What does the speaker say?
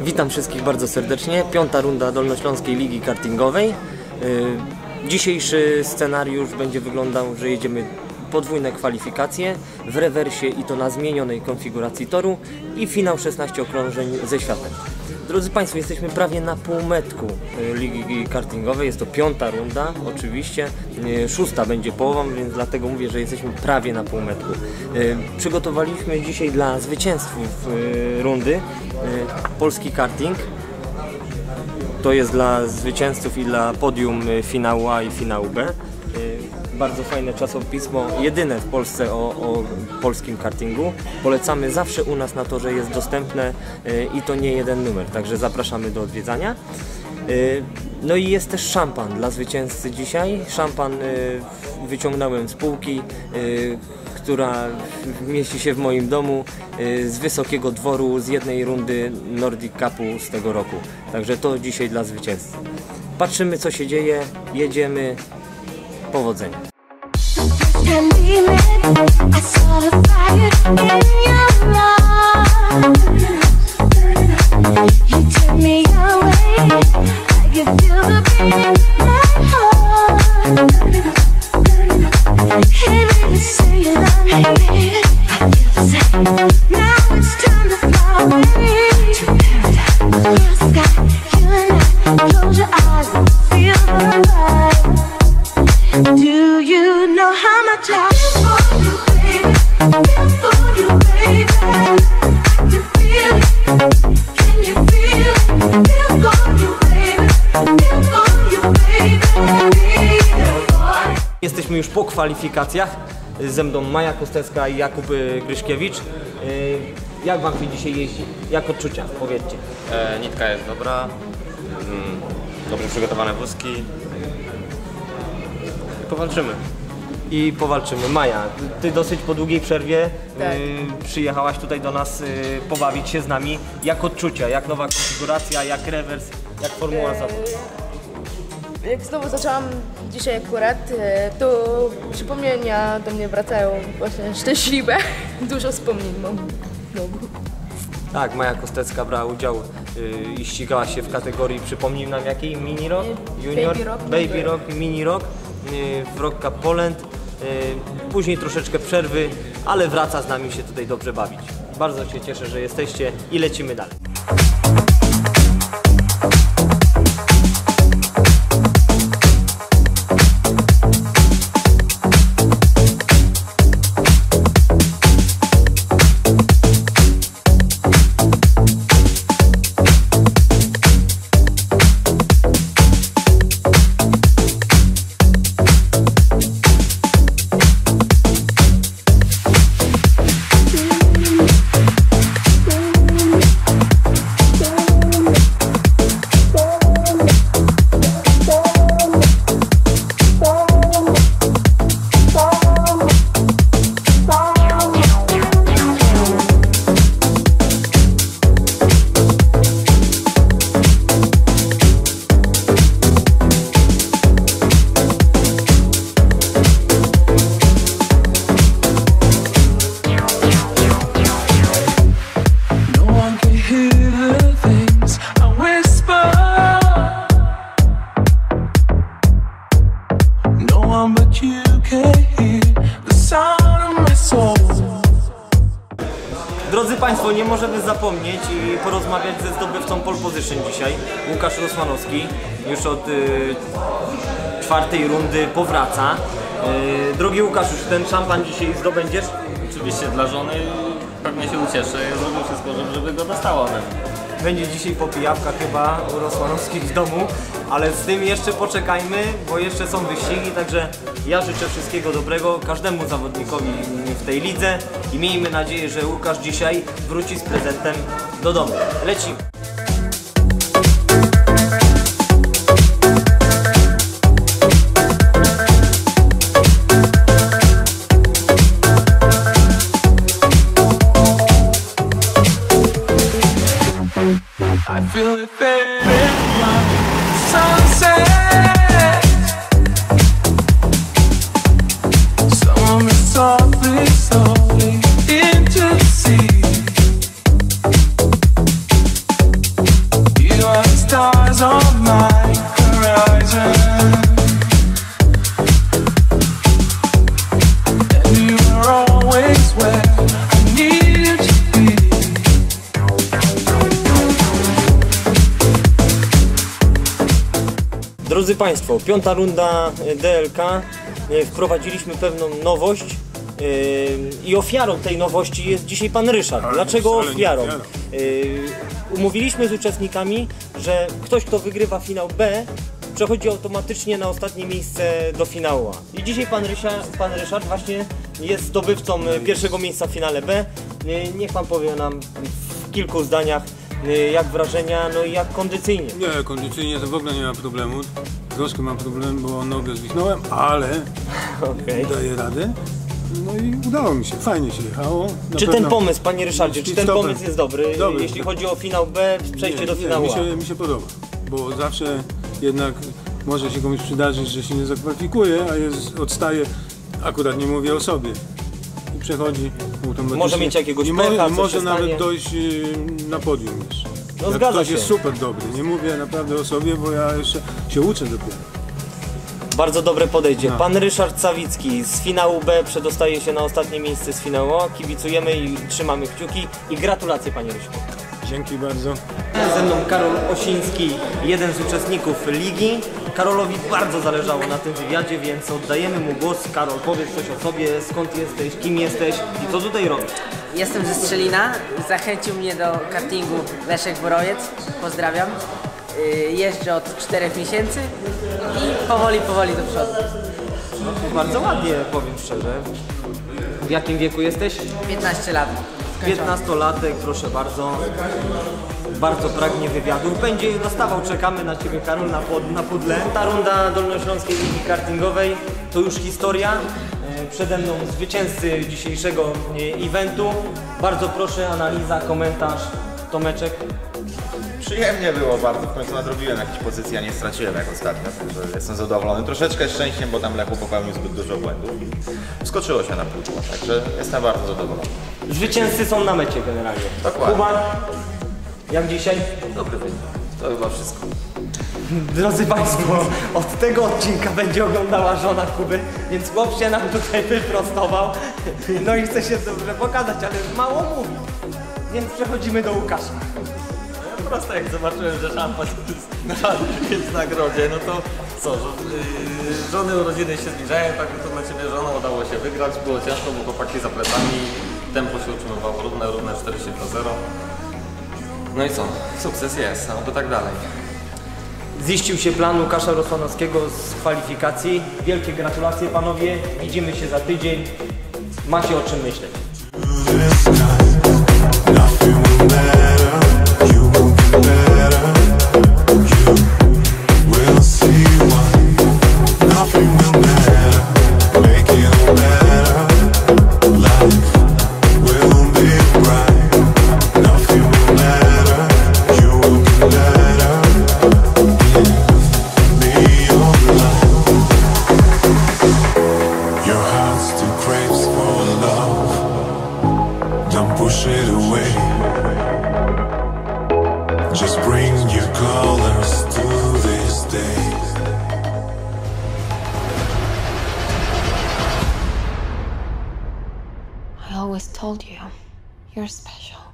Witam wszystkich bardzo serdecznie. Piąta runda Dolnośląskiej Ligi Kartingowej. Yy, Dzisiejszy scenariusz będzie wyglądał, że jedziemy podwójne kwalifikacje w rewersie i to na zmienionej konfiguracji toru i finał 16 okrążeń ze światem. Drodzy Państwo, jesteśmy prawie na półmetku y, Ligi Kartingowej. Jest to piąta runda, oczywiście. Y, Szósta będzie połową, więc dlatego mówię, że jesteśmy prawie na półmetku. Y, Przygotowaliśmy dzisiaj dla zwycięzców rundy polski karting. To jest dla zwycięzców i dla podium finału A i finału B. Bardzo fajne czasopismo, jedyne w Polsce o, o polskim kartingu. Polecamy zawsze u nas na to, że jest dostępne y, i to nie jeden numer, także zapraszamy do odwiedzania. Y, No i jest też szampan dla zwycięzcy dzisiaj. Szampan y, wyciągnąłem z półki, która mieści się w moim domu z wysokiego dworu z jednej rundy Nordic Cupu z tego roku. Także to dzisiaj dla zwycięzcy. Patrzymy co się dzieje, jedziemy. Powodzenia. can be met. Po kwalifikacjach. Ze mną Maja Kostecka i Jakub y, Gryszkiewicz. Y, Jak Wam się dzisiaj jeździ? Jak odczucia? Powiedzcie. E, nitka jest dobra, mm, dobrze przygotowane wózki. I powalczymy. i powalczymy. Maja, ty dosyć po długiej przerwie Tak. y, przyjechałaś tutaj do nas y, pobawić się z nami. Jak odczucia, jak nowa konfiguracja, jak rewers, jak formuła zawodu? Jak znowu zaczęłam dzisiaj akurat, e, to przypomnienia do mnie wracają właśnie szczęśliwe. Dużo wspomnień mam znowu. Tak, Maja Kostecka brała udział y, i ścigała się w kategorii, przypomnij nam jakiej? Mini rock? Junior? Baby rock, Baby rock, mini rock y, w Rock Cup Poland. Y, Później troszeczkę przerwy, ale wraca z nami się tutaj dobrze bawić. Bardzo się cieszę, że jesteście i lecimy dalej. Państwo, nie możemy zapomnieć i porozmawiać ze zdobywcą pole position dzisiaj, Łukasz Rosmanowski. Już od y, czwartej rundy powraca. Y, drogi Łukasz, już ten szampan dzisiaj zdobędziesz? Oczywiście dla żony pewnie się ucieszy. Ja zrobię wszystko, żeby- go dostała. Będzie dzisiaj popijawka chyba u Rosmanowskich w domu, ale z tym jeszcze poczekajmy, bo jeszcze są wyścigi, także ja życzę wszystkiego dobrego każdemu zawodnikowi w tej lidze i miejmy nadzieję, że Łukasz dzisiaj wróci z prezentem do domu. Lecimy! Drodzy Państwo, piąta runda y, DLK. Y, Wprowadziliśmy pewną nowość y, i ofiarą tej nowości jest dzisiaj Pan Ryszard. Dlaczego ofiarą? Umówiliśmy z uczestnikami, że ktoś, kto wygrywa finał B, przechodzi automatycznie na ostatnie miejsce do finału A. I dzisiaj Pan Ryszard, pan Ryszard właśnie jest zdobywcą pierwszego miejsca w finale B. Niech Pan powie nam w kilku zdaniach, jak wrażenia, no i jak kondycyjnie. Nie, kondycyjnie to w ogóle nie ma problemu. Troszkę mam problem, bo nogę zwichnąłem, ale Okej. daję radę. No i udało mi się, fajnie się jechało. Na Czy ten pewno- pomysł, panie Ryszardzie, czy ten pomysł jest dobry, Dobry. jeśli chodzi o finał B, przejście Nie, do nie, finału mi A? się, mi się podoba, bo zawsze jednak może się komuś przydarzyć, że się nie zakwalifikuje, a jest, odstaje, akurat nie mówię o sobie. Przechodzi automatycznie. Może mieć jakiegoś I pecha, może, coś może nawet stanie. dojść y, na podium jeszcze. No Jak zgadza ktoś się. jest super dobry, nie mówię naprawdę o sobie, bo ja jeszcze się uczę dopiero. Bardzo dobre podejście. No. Pan Ryszard Sawicki z finału B przedostaje się na ostatnie miejsce z finału A. Kibicujemy i trzymamy kciuki i gratulacje panie Ryszku. Dzięki bardzo. Ze mną Karol Osiński, jeden z uczestników ligi. Karolowi bardzo zależało na tym wywiadzie, więc oddajemy mu głos. Karol, powiedz coś o sobie, skąd jesteś, kim jesteś i co tutaj robisz. Jestem ze Strzelina. Zachęcił mnie do kartingu Leszek Borojec. Pozdrawiam. Y, Jeżdżę od 4 miesięcy i powoli, powoli do przodu. Bardzo ładnie, powiem szczerze. W jakim wieku jesteś? 15 lat. Skończone. 15-latek, proszę bardzo. Bardzo pragnie wywiadów. Będzie dostawał, czekamy na Ciebie Karol na, pod, na pudle. Ta runda Dolnośląskiej Ligi Kartingowej to już historia. E, Przede mną zwycięzcy dzisiejszego e, eventu. Bardzo proszę, analiza, komentarz. Tomeczek. Przyjemnie było bardzo, w końcu nadrobiłem jakieś pozycje, a nie straciłem jak ostatnio, także jestem zadowolony. Troszeczkę szczęściem, bo tam Lechu popełnił zbyt dużo błędów i skoczyło się na pudło, także jestem bardzo zadowolony. Zwycięzcy są na mecie generalnie. Dokładnie. Kuba, jak dzisiaj? Dobry wynik, to chyba wszystko. Drodzy Państwo, od tego odcinka będzie oglądała żona Kuby, więc chłop się nam tutaj wyprostował. No i chce się dobrze pokazać, ale mało mówi. Więc przechodzimy do Łukasza. Po prostu jak zobaczyłem, że szampan jest- jest w nagrodzie, no to co, yy, żony urodziny się zbliżają, tak to dla Ciebie żona udało się wygrać, było ciężko, bo chłopaki za plecami, tempo się utrzymywało równe, równe 40 do 0. No i co, sukces jest, a oby tak dalej. Ziścił się plan Łukasza Rosłanowskiego z kwalifikacji. Wielkie gratulacje panowie, widzimy się za tydzień. Macie o czym myśleć. Nothing will matter. Push it away. Just bring your colors to this day. I always told you, you're special.